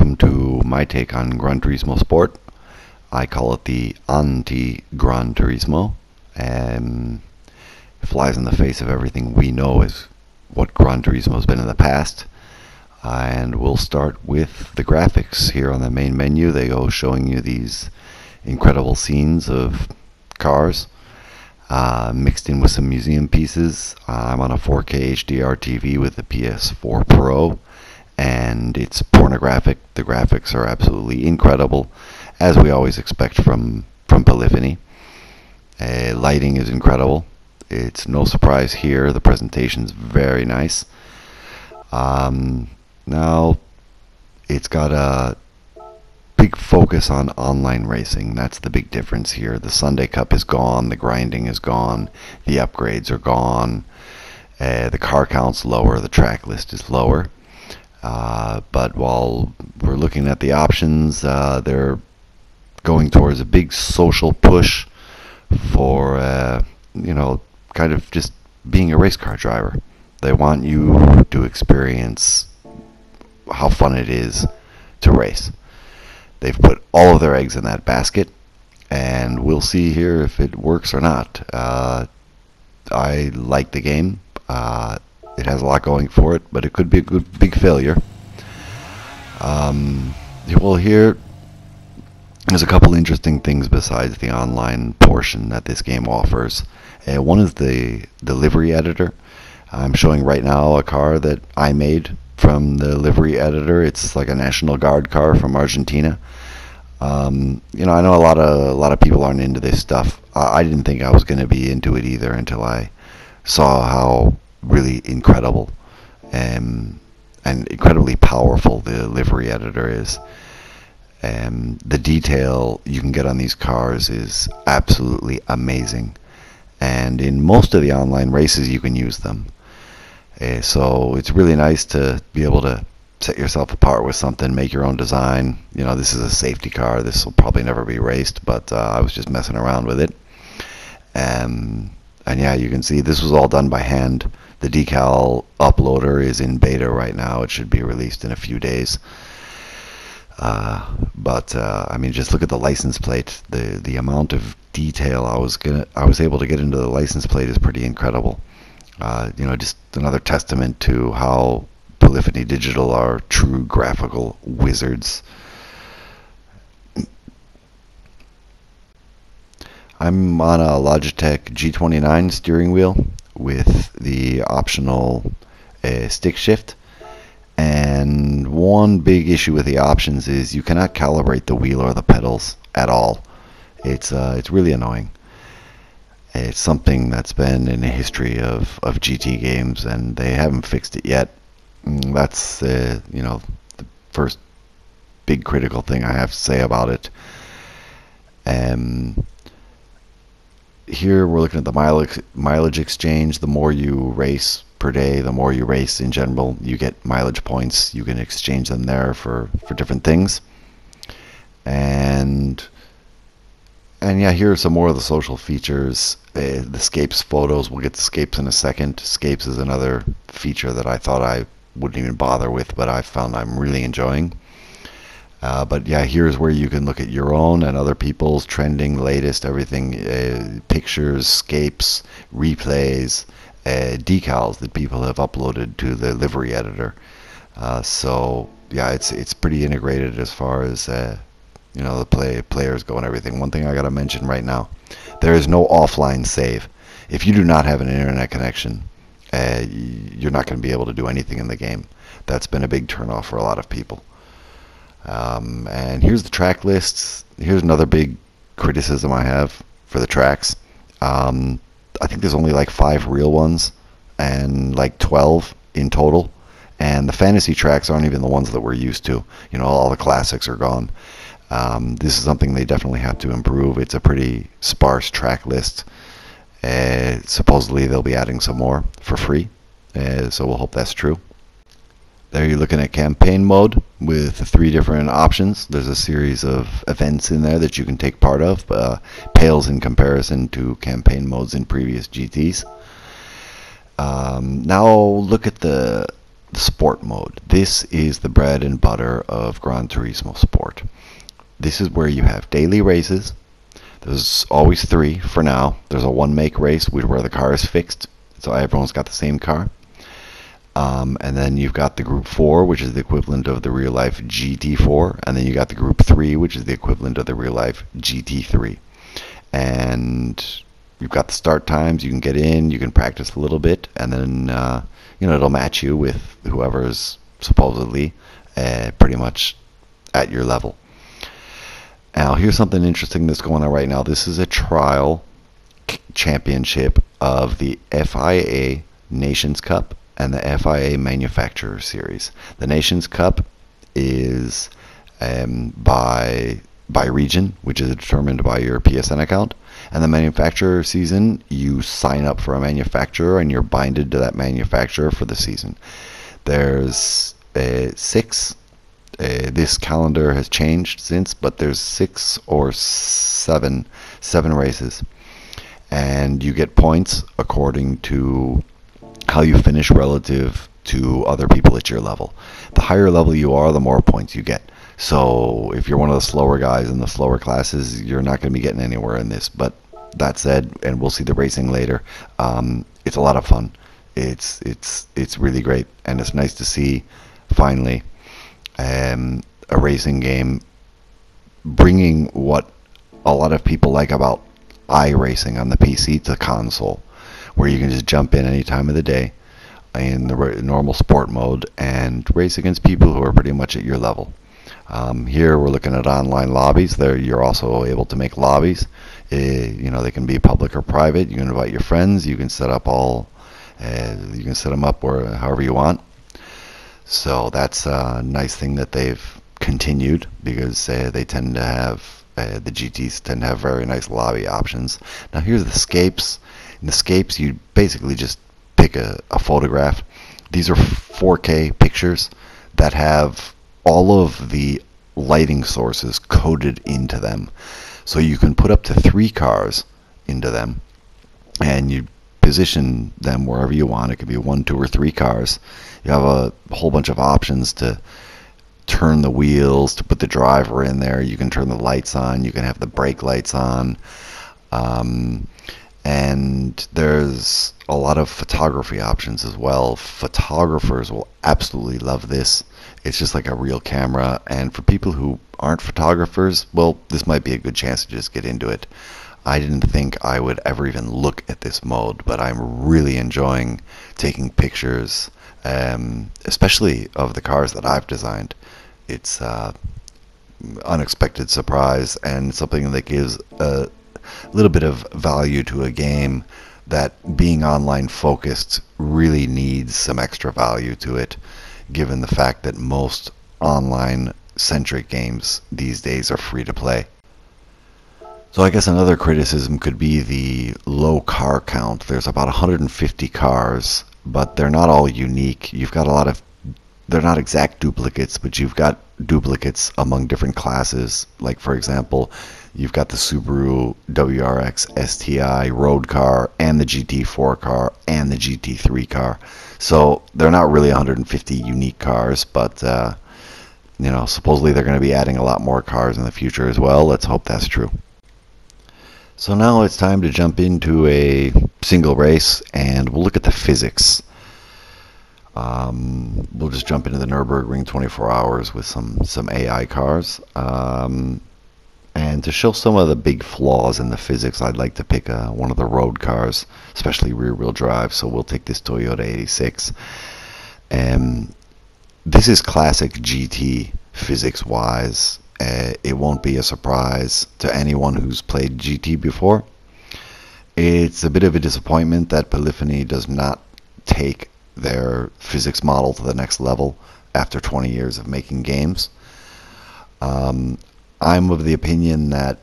welcome to my take on Gran Turismo Sport. I call it the anti-Gran Turismo. Um, it flies in the face of everything we know is what Gran Turismo has been in the past. and we'll start with the graphics here on the main menu. They go showing you these incredible scenes of cars uh, mixed in with some museum pieces. Uh, I'm on a 4K HDR TV with the PS4 Pro and it's pornographic. The graphics are absolutely incredible, as we always expect from from Polyphony. Uh, lighting is incredible. It's no surprise here. The presentation's very nice. Um, now, it's got a big focus on online racing. That's the big difference here. The Sunday Cup is gone. The grinding is gone. The upgrades are gone. Uh, the car count's lower. The track list is lower. Uh, but while we're looking at the options, uh, they're going towards a big social push for, uh, you know, kind of just being a race car driver. They want you to experience how fun it is to race. They've put all of their eggs in that basket, and we'll see here if it works or not. Uh, I like the game. It has a lot going for it, but it could be a good big failure. Um, well, here there's a couple interesting things besides the online portion that this game offers. Uh, one is the the livery editor. I'm showing right now a car that I made from the livery editor. It's like a National Guard car from Argentina. Um, you know, I know a lot of a lot of people aren't into this stuff. I, I didn't think I was going to be into it either until I saw how really incredible um, and incredibly powerful the livery editor is. Um, the detail you can get on these cars is absolutely amazing. And in most of the online races, you can use them. Uh, so it's really nice to be able to set yourself apart with something, make your own design. You know, this is a safety car. This will probably never be raced, but uh, I was just messing around with it. Um, and yeah, you can see this was all done by hand. The decal uploader is in beta right now. It should be released in a few days. Uh, but uh, I mean, just look at the license plate. The the amount of detail I was gonna I was able to get into the license plate is pretty incredible. Uh, you know, just another testament to how Polyphony Digital are true graphical wizards. I'm on a Logitech G29 steering wheel with the optional uh, stick shift. And one big issue with the options is you cannot calibrate the wheel or the pedals at all. It's uh, it's really annoying. It's something that's been in the history of, of GT games, and they haven't fixed it yet. Mm, that's uh, you know the first big critical thing I have to say about it. Um, here we're looking at the mileage, mileage exchange. The more you race per day, the more you race in general, you get mileage points. You can exchange them there for, for different things. And and yeah, here are some more of the social features. Uh, the Scapes photos, we'll get to Scapes in a second. Scapes is another feature that I thought I wouldn't even bother with, but I found I'm really enjoying. Uh, but yeah, here's where you can look at your own and other people's trending, latest, everything, uh, pictures, scapes, replays, uh, decals that people have uploaded to the livery editor. Uh, so yeah, it's it's pretty integrated as far as uh, you know the play players go and everything. One thing I gotta mention right now, there is no offline save. If you do not have an internet connection, uh, you're not going to be able to do anything in the game. That's been a big turnoff for a lot of people. Um, and here's the track lists. Here's another big criticism I have for the tracks. Um, I think there's only like five real ones and like 12 in total. And the fantasy tracks aren't even the ones that we're used to. You know, all the classics are gone. Um, this is something they definitely have to improve. It's a pretty sparse track list. Uh, supposedly they'll be adding some more for free. Uh, so we'll hope that's true. There you're looking at campaign mode with three different options. There's a series of events in there that you can take part of, uh, pales in comparison to campaign modes in previous GTs. Um, now look at the the sport mode. This is the bread and butter of Gran Turismo Sport. This is where you have daily races. There's always three for now. There's a one make race where the car is fixed, so everyone's got the same car. Um, and then you've got the group 4, which is the equivalent of the real life GT4. And then you got the group 3, which is the equivalent of the real life GT3. And you've got the start times. You can get in, you can practice a little bit, and then, uh, you know, it'll match you with whoever's supposedly uh, pretty much at your level. Now, here's something interesting that's going on right now. This is a trial championship of the FIA Nations Cup and the FIA Manufacturer Series. The Nations Cup is um, by by region, which is determined by your PSN account. And the manufacturer season, you sign up for a manufacturer and you're binded to that manufacturer for the season. There's uh, six. Uh, this calendar has changed since, but there's six or seven seven races, and you get points according to how you finish relative to other people at your level. The higher level you are, the more points you get. So if you're one of the slower guys in the slower classes, you're not going to be getting anywhere in this. But that said, and we'll see the racing later. Um, it's a lot of fun. It's it's it's really great, and it's nice to see finally um, a racing game bringing what a lot of people like about iRacing on the PC to console where you can just jump in any time of the day in the normal sport mode and race against people who are pretty much at your level. Um, here we're looking at online lobbies. There you're also able to make lobbies. Uh, you know they can be public or private. You can invite your friends. You can set up all. Uh, you can set them up where however you want. So that's a nice thing that they've continued because uh, they tend to have the GTs tend to have very nice lobby options. Now here's the scapes. In the scapes, you basically just pick a, a photograph. These are 4K pictures that have all of the lighting sources coded into them. So you can put up to three cars into them and you position them wherever you want. It could be one, two, or three cars. You have a whole bunch of options to turn the wheels, to put the driver in there. You can turn the lights on. You can have the brake lights on. Um, and there's a lot of photography options as well. Photographers will absolutely love this. It's just like a real camera, and for people who aren't photographers, well, this might be a good chance to just get into it. I didn't think I would ever even look at this mode, but I'm really enjoying taking pictures, um, especially of the cars that I've designed. It's uh, unexpected surprise and something that gives a little bit of value to a game that being online focused really needs some extra value to it given the fact that most online centric games these days are free to play. So I guess another criticism could be the low car count. There's about 150 cars, but they're not all unique. You've got a lot of they're not exact duplicates, but you've got duplicates among different classes. Like for example, you've got the Subaru WRX STI road car and the GT4 car and the GT3 car. So they're not really 150 unique cars, but uh, you know supposedly they're going to be adding a lot more cars in the future as well. Let's hope that's true. So now it's time to jump into a single race and we'll look at the physics. Um, we'll just jump into the Nürburgring 24 hours with some some AI cars. Um, and to show some of the big flaws in the physics, I'd like to pick uh, one of the road cars, especially rear-wheel drive. So we'll take this Toyota 86. And this is classic GT physics-wise. Uh, it won't be a surprise to anyone who's played GT before. It's a bit of a disappointment that Polyphony does not take their physics model to the next level after 20 years of making games. Um, I'm of the opinion that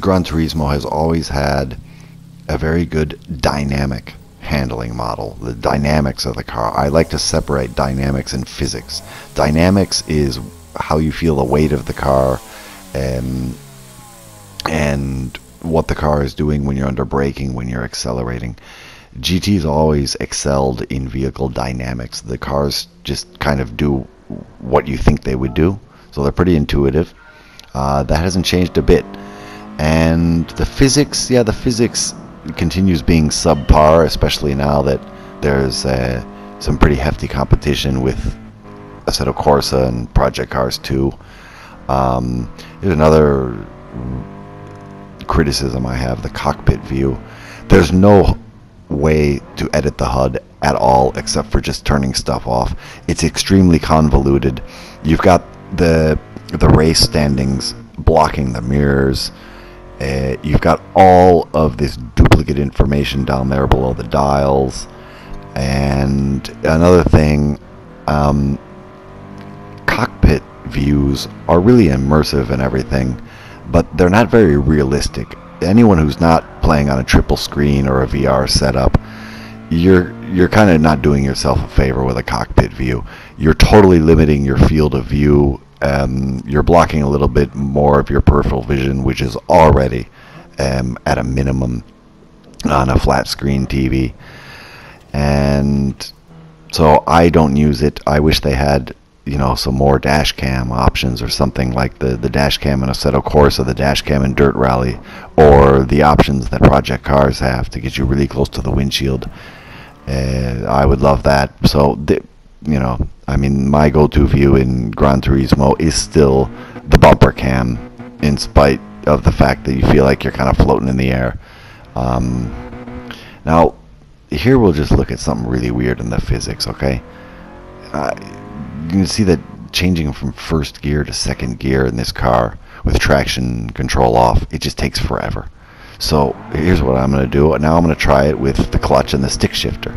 Gran Turismo has always had a very good dynamic handling model, the dynamics of the car. I like to separate dynamics and physics. Dynamics is how you feel the weight of the car and, and what the car is doing when you're under braking, when you're accelerating. GT's always excelled in vehicle dynamics. The cars just kind of do what you think they would do, so they're pretty intuitive. Uh, that hasn't changed a bit. And the physics, yeah, the physics continues being subpar, especially now that there's uh, some pretty hefty competition with Assetto Corsa and Project Cars 2. Um, there's another criticism I have the cockpit view. There's no way to edit the HUD at all except for just turning stuff off. It's extremely convoluted. You've got the the race standings blocking the mirrors. Uh, you've got all of this duplicate information down there below the dials. And another thing, um, cockpit views are really immersive and everything, but they're not very realistic. Anyone who's not playing on a triple screen or a VR setup, you're you're kind of not doing yourself a favor with a cockpit view. You're totally limiting your field of view. Um, you're blocking a little bit more of your peripheral vision, which is already um, at a minimum on a flat screen TV. And so I don't use it. I wish they had you know some more dash cam options or something like the the dash cam in Assetto Corsa, the dash cam in Dirt Rally, or the options that Project Cars have to get you really close to the windshield. Uh, I would love that. So the, you know, I mean, my go-to view in Gran Turismo is still the bumper cam, in spite of the fact that you feel like you're kind of floating in the air. Um, now, here we'll just look at something really weird in the physics. Okay. Uh, you can see that changing from first gear to second gear in this car with traction control off, it just takes forever. So here's what I'm going to do. Now I'm going to try it with the clutch and the stick shifter.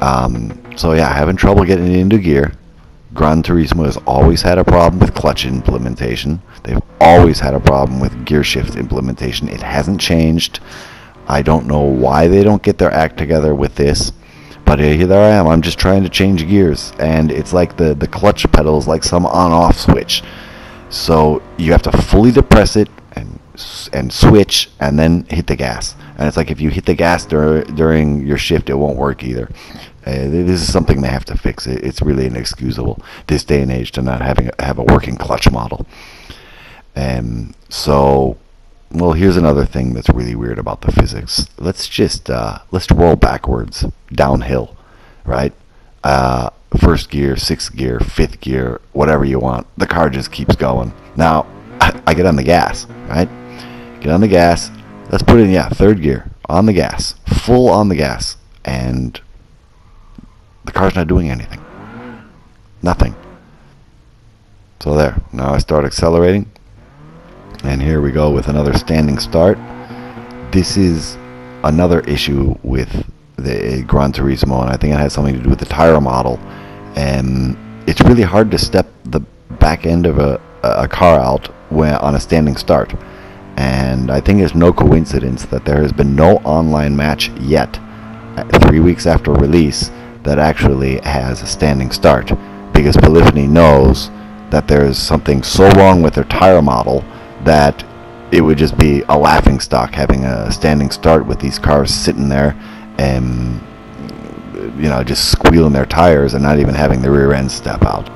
Um, so yeah, having trouble getting it into gear. Gran Turismo has always had a problem with clutch implementation. They've always had a problem with gear shift implementation. It hasn't changed. I don't know why they don't get their act together with this. But here I am. I'm just trying to change gears, and it's like the the clutch pedal is like some on-off switch. So you have to fully depress it and and switch, and then hit the gas. And it's like if you hit the gas dur- during your shift, it won't work either. Uh, this is something they have to fix. It, it's really inexcusable this day and age to not having have a working clutch model. And um, so well, here's another thing that's really weird about the physics. Let's just uh, let's roll backwards downhill, right? Uh, first gear, sixth gear, fifth gear, whatever you want. The car just keeps going. Now, I get on the gas, right? Get on the gas. Let's put in yeah, third gear on the gas, full on the gas, and car's not doing anything. Nothing. So there. Now I start accelerating. And here we go with another standing start. This is another issue with the Gran Turismo, and I think it has something to do with the tire model. And it's really hard to step the back end of a, a car out when, on a standing start. And I think it's no coincidence that there has been no online match yet, uh, three weeks after release, that actually has a standing start. Because Polyphony knows that there's something so wrong with their tire model that it would just be a laughing stock having a standing start with these cars sitting there and you know just squealing their tires and not even having the rear end step out.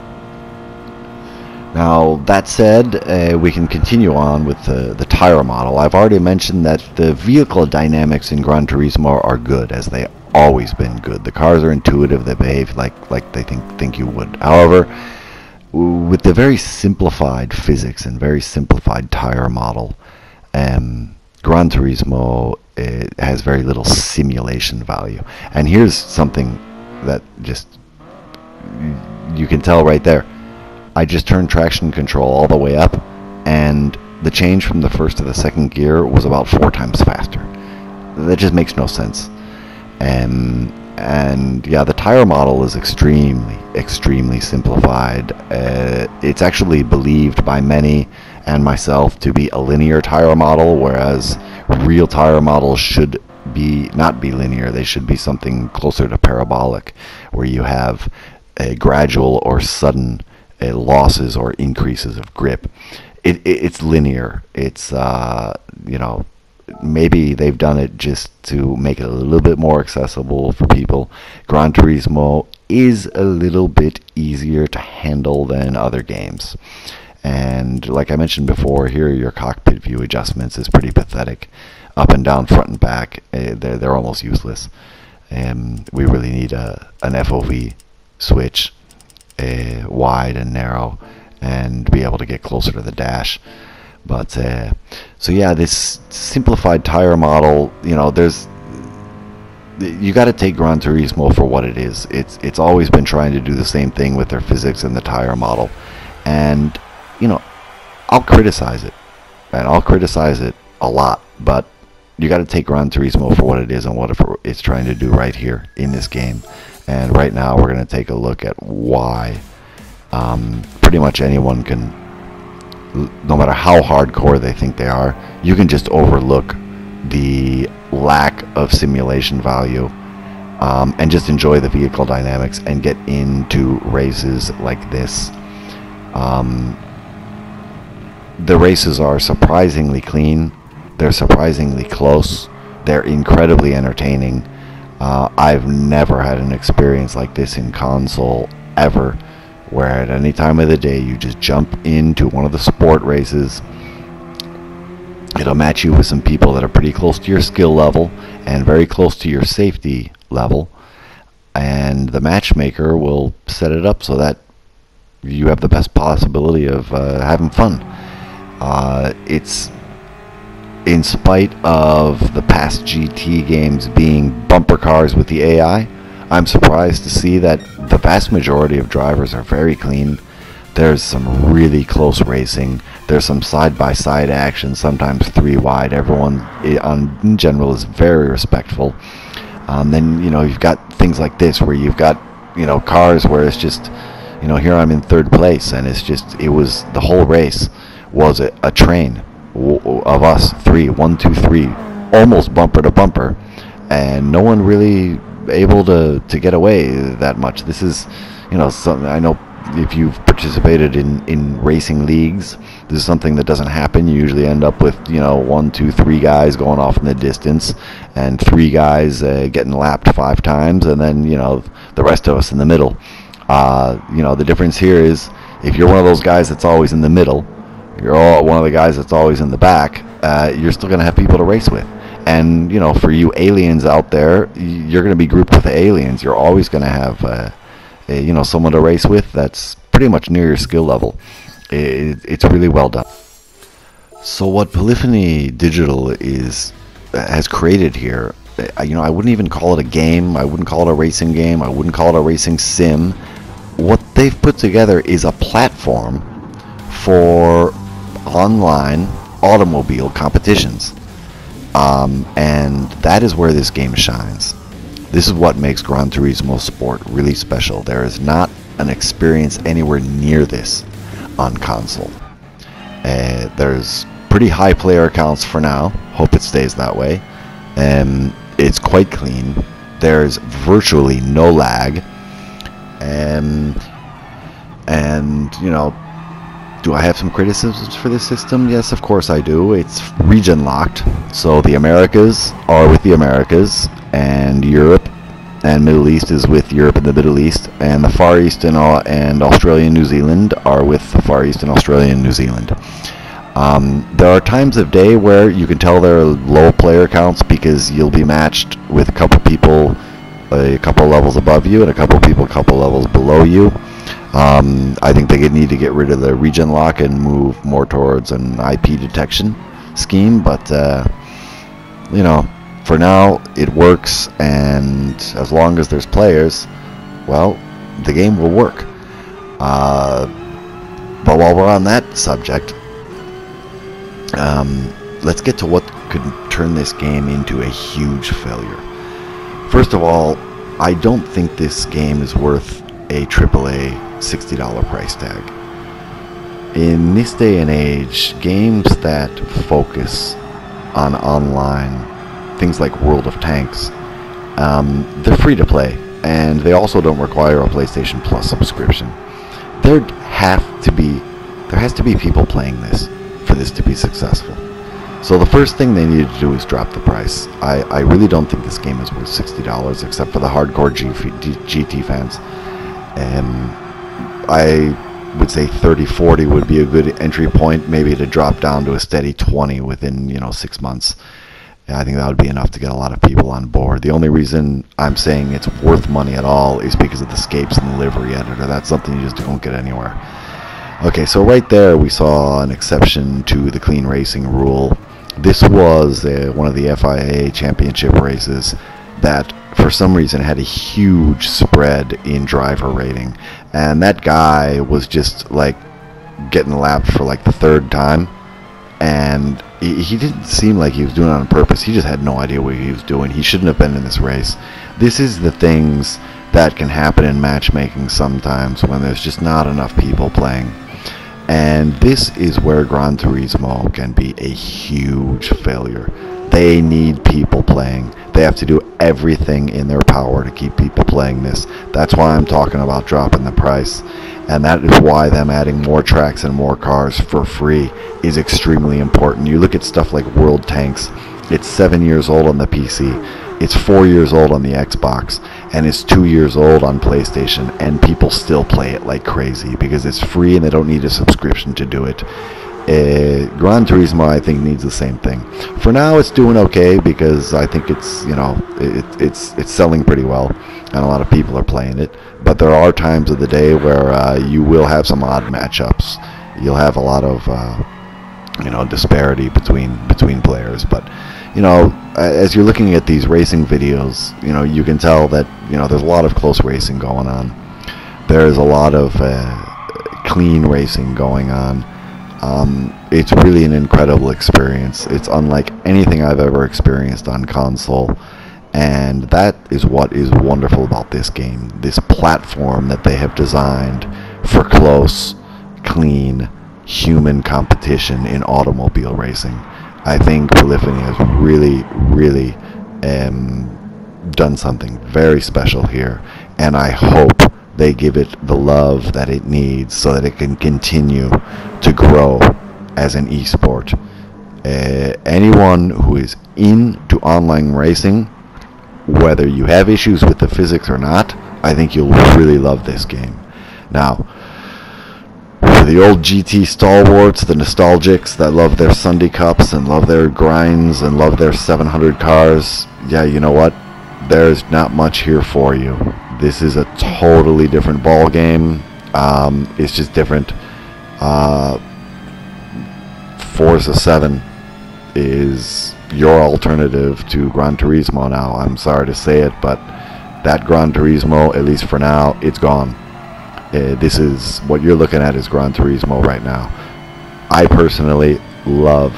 Now that said, uh, we can continue on with the, the tire model. I've already mentioned that the vehicle dynamics in Gran Turismo are good, as they always been good. The cars are intuitive; they behave like like they think think you would. However, with the very simplified physics and very simplified tire model, um, Gran Turismo has very little simulation value. And here's something that just you can tell right there. I just turned traction control all the way up, and the change from the first to the second gear was about four times faster. That just makes no sense. And and yeah, the tire model is extremely, extremely simplified. Uh, it's actually believed by many and myself to be a linear tire model, whereas real tire models should be not be linear. They should be something closer to parabolic, where you have a gradual or sudden uh, losses or increases of grip. It, it, it's linear. It's uh, you know maybe they've done it just to make it a little bit more accessible for people. Gran Turismo is a little bit easier to handle than other games. And like I mentioned before, here your cockpit view adjustments is pretty pathetic. Up and down, front and back, uh, they're, they're almost useless. And we really need a an FOV switch, uh, wide and narrow, and be able to get closer to the dash. But uh, so yeah, this simplified tire model, you know, there's you got to take Gran Turismo for what it is. It's it's always been trying to do the same thing with their physics and the tire model, and you know, I'll criticize it, and I'll criticize it a lot, but you got to take Gran Turismo for what it is and what it's trying to do right here in this game. And right now, we're going to take a look at why um, pretty much anyone can no matter how hardcore they think they are, you can just overlook the lack of simulation value um, and just enjoy the vehicle dynamics and get into races like this. Um, the races are surprisingly clean, they're surprisingly close, they're incredibly entertaining. Uh, I've never had an experience like this in console ever where at any time of the day you just jump into one of the sport races. It'll match you with some people that are pretty close to your skill level and very close to your safety level. And the matchmaker will set it up so that you have the best possibility of uh, having fun. Uh, it's in spite of the past GT games being bumper cars with the AI I'm surprised to see that the vast majority of drivers are very clean. There's some really close racing. There's some side-by-side action, sometimes three wide. Everyone, in general, is very respectful. Um, then you know you've got things like this where you've got you know cars where it's just you know here I'm in third place and it's just it was the whole race was a, a train of us three one two three almost bumper to bumper and no one really able to, to get away that much. This is, you know, something I know if you've participated in, in racing leagues, this is something that doesn't happen. You usually end up with, you know, one, two, three guys going off in the distance and three guys uh, getting lapped five times and then, you know, the rest of us in the middle. Uh, you know, the difference here is if you're one of those guys that's always in the middle, you're all one of the guys that's always in the back, uh, you're still going to have people to race with. And you know, for you aliens out there, you're going to be grouped with aliens. You're always going to have, uh, a, you know, someone to race with that's pretty much near your skill level. It, it's really well done. So what Polyphony Digital is has created here, you know, I wouldn't even call it a game. I wouldn't call it a racing game. I wouldn't call it a racing sim. What they've put together is a platform for online automobile competitions. Um, and that is where this game shines. This is what makes Gran Turismo Sport really special. There is not an experience anywhere near this on console. Uh, there's pretty high player counts for now. Hope it stays that way. Um, it's quite clean. There's virtually no lag. Um, and, you know, do I have some criticisms for this system? Yes, of course I do. It's region locked, so the Americas are with the Americas, and Europe and Middle East is with Europe and the Middle East, and the Far East and, and Australia and New Zealand are with the Far East and Australia and New Zealand. Um, there are times of day where you can tell there are low player counts because you'll be matched with a couple people a couple levels above you and a couple people a couple levels below you. Um, I think they need to get rid of the region lock and move more towards an IP detection scheme, but uh, you know, for now it works, and as long as there's players, well, the game will work. Uh, but while we're on that subject, um, let's get to what could turn this game into a huge failure. First of all, I don't think this game is worth a AAA $60 price tag. In this day and age, games that focus on online, things like World of Tanks, um, they're free to play, and they also don't require a PlayStation Plus subscription. There have to be, there has to be people playing this for this to be successful. So the first thing they needed to do is drop the price. I, I really don't think this game is worth $60 except for the hardcore GT fans. Um, I would say 30 40 would be a good entry point maybe to drop down to a steady 20 within you know six months I think that would be enough to get a lot of people on board. The only reason I'm saying it's worth money at all is because of the scapes and the livery editor. That's something you just don't get anywhere. Okay, so right there we saw an exception to the clean racing rule. This was uh, one of the FIA championship races that for some reason had a huge spread in driver rating. And that guy was just like getting lapped for like the third time. And he, he didn't seem like he was doing it on purpose. He just had no idea what he was doing. He shouldn't have been in this race. This is the things that can happen in matchmaking sometimes when there's just not enough people playing. And this is where Gran Turismo can be a huge failure. They need people playing. They have to do everything in their power to keep people playing this. That's why I'm talking about dropping the price. And that is why them adding more tracks and more cars for free is extremely important. You look at stuff like World Tanks, it's seven years old on the PC, it's four years old on the Xbox, and it's two years old on PlayStation, and people still play it like crazy because it's free and they don't need a subscription to do it. Uh, Gran Turismo, I think, needs the same thing. For now, it's doing okay because I think it's you know it, it's it's selling pretty well, and a lot of people are playing it. But there are times of the day where uh, you will have some odd matchups. You'll have a lot of uh, you know disparity between between players, but you know as you're looking at these racing videos, you know you can tell that you know there's a lot of close racing going on. There's a lot of uh, clean racing going on um, it's really an incredible experience. It's unlike anything I've ever experienced on console. And that is what is wonderful about this game. This platform that they have designed for close, clean, human competition in automobile racing. I think Polyphony has really, really um, done something very special here. And I hope they give it the love that it needs so that it can continue to grow as an esport. Uh, anyone who is into online racing, whether you have issues with the physics or not, I think you'll really love this game. Now, for the old GT stalwarts, the nostalgics that love their Sunday Cups and love their grinds and love their 700 cars, yeah, you know what? There's not much here for you. This is a totally different ball game. Um, it's just different. Uh, Forza 7 is your alternative to Gran Turismo now. I'm sorry to say it, but that Gran Turismo, at least for now, it's gone. Uh, this is what you're looking at is Gran Turismo right now. I personally love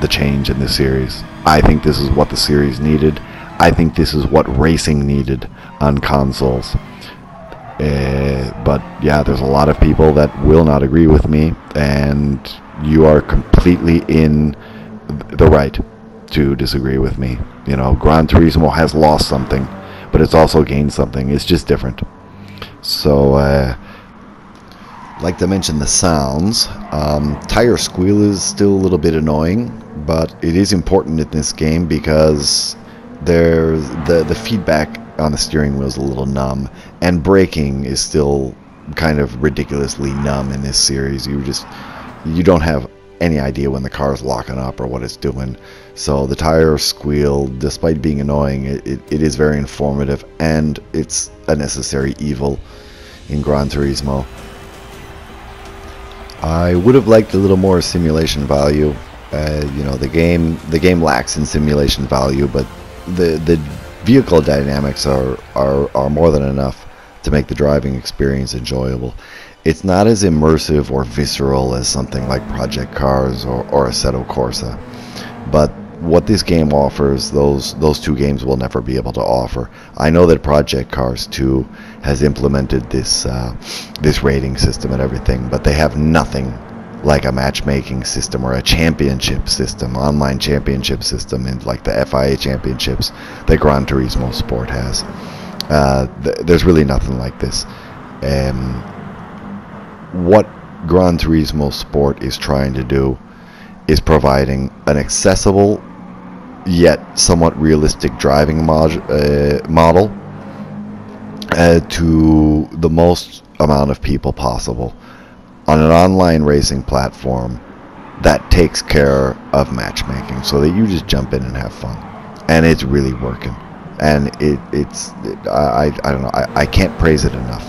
the change in this series. I think this is what the series needed. I think this is what racing needed on consoles. Uh, but yeah, there's a lot of people that will not agree with me, and you are completely in the right to disagree with me. You know, Gran Turismo has lost something, but it's also gained something. It's just different. So, uh, like to mention the sounds. Um, tire squeal is still a little bit annoying, but it is important in this game because there's the the feedback on the steering wheel is a little numb, and braking is still kind of ridiculously numb in this series. You just you don't have any idea when the car is locking up or what it's doing. So the tire squeal, despite being annoying, it, it, it is very informative and it's a necessary evil in Gran Turismo. I would have liked a little more simulation value. Uh, you know, the game the game lacks in simulation value, but the the vehicle dynamics are, are, are more than enough to make the driving experience enjoyable. It's not as immersive or visceral as something like Project Cars or, or Assetto Corsa, but what this game offers, those those two games will never be able to offer. I know that Project Cars 2 has implemented this uh, this rating system and everything, but they have nothing like a matchmaking system or a championship system, online championship system, in like the FIA championships that Gran Turismo Sport has. Uh, th- there's really nothing like this. Um, what Gran Turismo Sport is trying to do is providing an accessible yet somewhat realistic driving mod- uh, model uh, to the most amount of people possible on an online racing platform that takes care of matchmaking so that you just jump in and have fun. And it's really working. And it it's it, I, I don't know I, I can't praise it enough.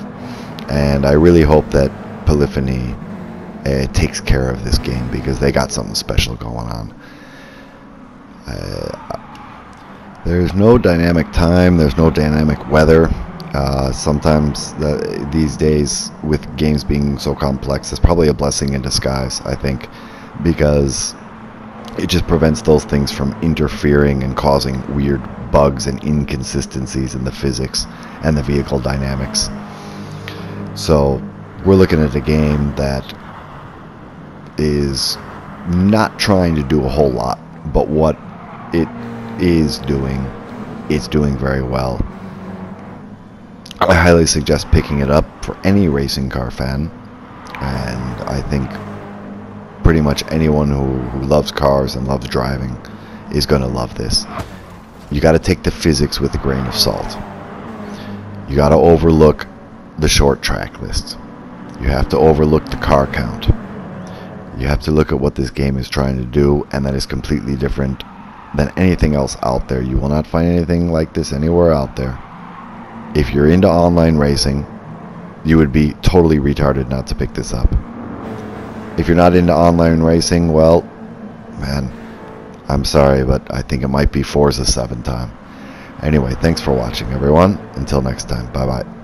And I really hope that Polyphony uh, takes care of this game because they got something special going on. Uh, there's no dynamic time. There's no dynamic weather uh, sometimes the, these days with games being so complex it's probably a blessing in disguise I think because it just prevents those things from interfering and causing weird bugs and inconsistencies in the physics and the vehicle dynamics. So we're looking at a game that is not trying to do a whole lot, but what it is doing, it's doing very well. I highly suggest picking it up for any racing car fan, and I think pretty much anyone who, who loves cars and loves driving is going to love this. You got to take the physics with a grain of salt. You got to overlook the short track list. You have to overlook the car count. You have to look at what this game is trying to do, and that is completely different than anything else out there. You will not find anything like this anywhere out there. If you're into online racing, you would be totally retarded not to pick this up. If you're not into online racing, well, man, I'm sorry, but I think it might be Forza 7 time. Anyway, thanks for watching, everyone. Until next time, bye bye.